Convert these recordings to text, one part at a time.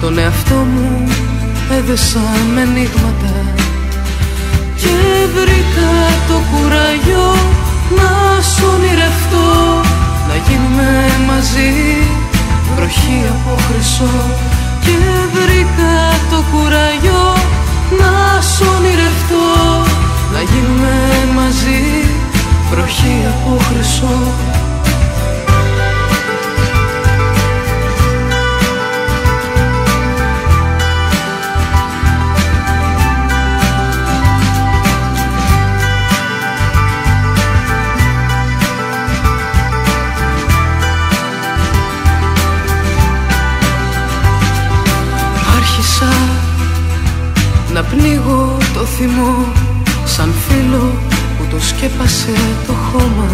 Τον εαυτό μου έδεσα με νύχματα Και βρήκα το κουραγιό να σου ονειρευτώ. Να γίνουμε μαζί βροχή από χρυσό. Και βρήκα το κουραγιό να σου ονειρευτώ. Να γίνουμε μαζί βροχή από χρυσό Να πνίγω το θυμό σαν φίλο που το σκέπασε το χώμα.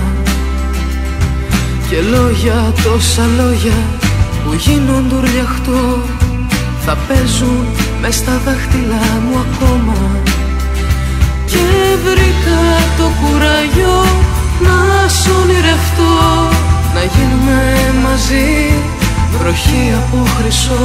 Και λόγια, τόσα λόγια που γίνονται ουρλιαχτό Θα παίζουν μες στα δάχτυλα μου ακόμα. Και βρήκα το κουραγιό να σου ονειρευτώ Να γίνουμε μαζί βροχή από χρυσό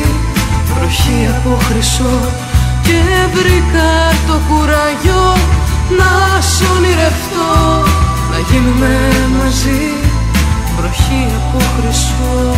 βροχή από χρυσό και βρήκα το κουραγιό να σου ονειρευτώ να γίνουμε μαζί βροχή από χρυσό